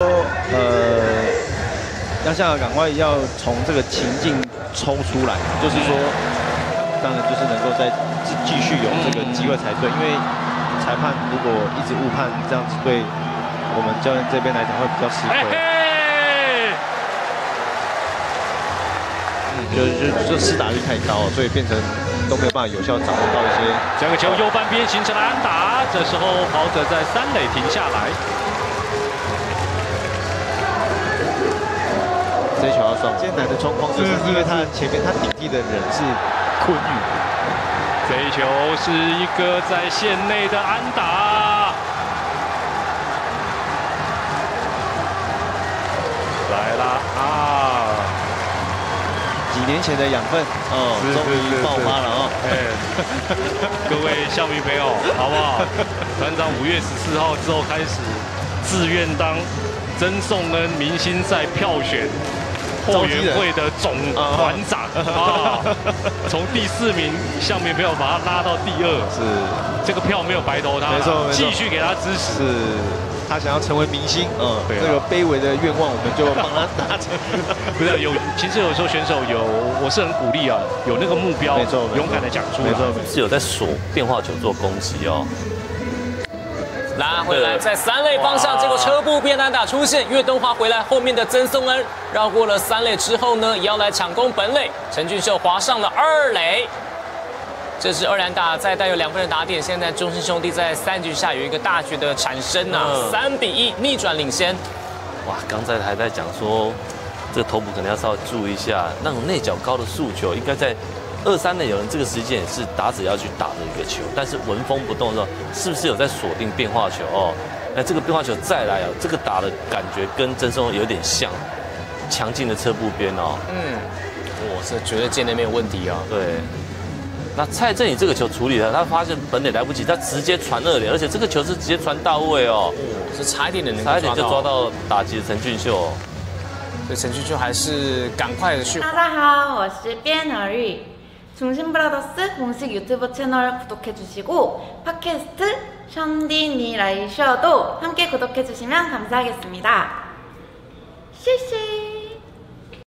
呃，杨夏赶快要从这个情境抽出来，就是说，当然就是能够再继续有这个机会才对，因为裁判如果一直误判，这样子对我们教练这边来讲会比较吃亏。就就就施打率太高，所以变成都没有办法有效掌握到一些。这个球右半边形成了安打，这时候跑者在三垒停下来。艰难的状况，就是因为他前面他顶替的人是坤宇。这一球是一个在线内的安打。来啦啊！几年前的养分，哦，终于爆发了哦！各位校迷朋友，好不好？团长五月十四号之后开始自愿当曾颂恩明星赛票选。后援会的总团长。啊，从第四名下面没有把他拉到第二，是。这个票没有白投他，没错，继续给他支持。是。他想要成为明星，嗯，这个卑微的愿望我们就帮他 达成。不是有，其实有时候选手有，我是很鼓励啊，有那个目标，没错，勇敢的讲出来，没错，是有在锁变化球做攻击哦。拉回来，在三垒方向，这个车步变单打出现，岳东华回来，后面的曾松恩绕过了三垒之后呢，也要来抢攻本垒，陈俊秀滑上了二垒，这是二连打，再带有两分的打点，现在中信兄弟在三局下有一个大局的产生啊，三比一逆转领先。哇，刚才还在讲说，这个头部可能要稍微注意一下，那种内角高的速球应该在。二三的有人这个时间也是打者要去打的一个球，但是文风不动的时候，是不是有在锁定变化球哦？那这个变化球再来哦，这个打的感觉跟曾松有点像，强劲的侧步边哦。嗯，我是觉得见得没有问题啊。对，那蔡振宇这个球处理了，他发现本垒来不及，他直接传二垒，而且这个球是直接传到位哦。哦，是差一点的，差一点就抓到打击的陈俊秀。所以陈俊秀还是赶快的去。大家好，我是边尔玉。 중심브라더스 공식 유튜브 채널 구독해주시고 팟캐스트 션디니 라이쇼도 함께 구독해주시면 감사하겠습니다. 실실